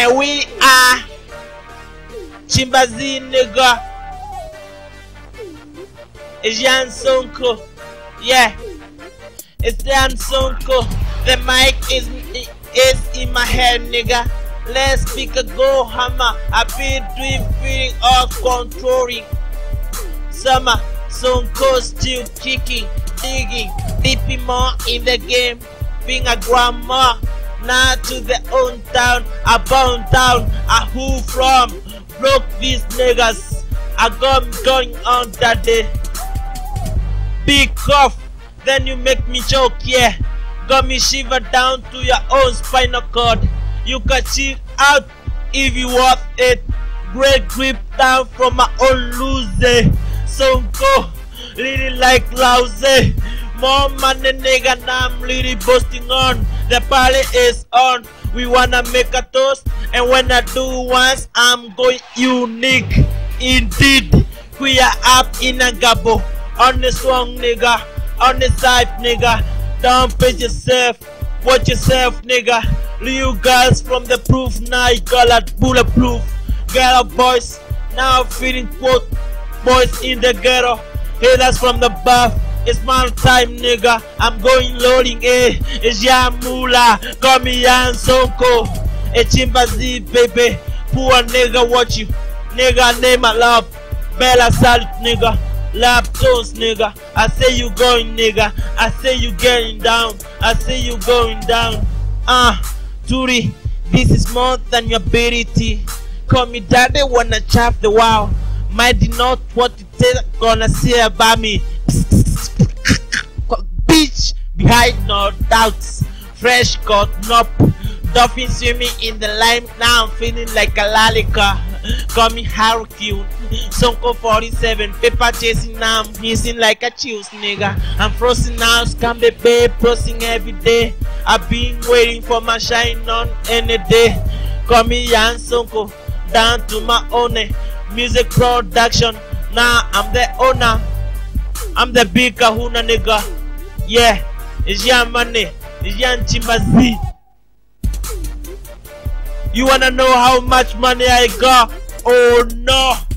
And we are Chimbazi nigga. It's Jan Sonko. Yeah. It's Jan Sonko. The mic is is in my head, nigga. Let's pick a go hammer. I've been doing feeling all controlling. Summer, Sonko still kicking, digging, dipping more in the game. Being a grandma. Now to the own town, a bound down, I who from? Broke these niggas. I got going on that day. Big cough, then you make me choke, yeah. Got me shiver down to your own spinal cord. You can chill out if you want it. Great grip down from my own loser. So go, really like lousy. More money, nigga, now I'm really boasting on. The party is on. We wanna make a toast, and when I do once, I'm going unique. Indeed, we are up in a gabo. On the song, nigga. On the side, nigga. Don't pitch yourself. Watch yourself, nigga. You guys from the proof, now you got a bulletproof. Ghetto boys, now feeling quote. Boys in the ghetto. Haters from the buff. It's my time, nigga. I'm going loading, eh? It's Yamula. Call Yan Sonko. A chimpanzee, baby. Poor nigga, watch you. Nigga, name my love. Bella Salute, nigga. Lap tones, nigga. I say you going, nigga. I say you getting down. I say you going down. Ah, uh, Turi, this is more than your ability. Call me daddy wanna chop the wow. Mighty not what you gonna say about me. Behind no doubts. Fresh cut nope. Dolphin swimming in the lime. Now I'm feeling like a lalika. Call me Hurricane. Sonko 47. Paper chasing now. I'm hissing like a chills, nigga. I'm frozen now. Scam babe. Crossing every day. I've been waiting for my shine on any day. Call me Yan Sonko. Down to my own music production. Now I'm the owner. I'm the big kahuna nigga. Yeah, Yan Chimbazi. You wanna know how much money I got? Oh no!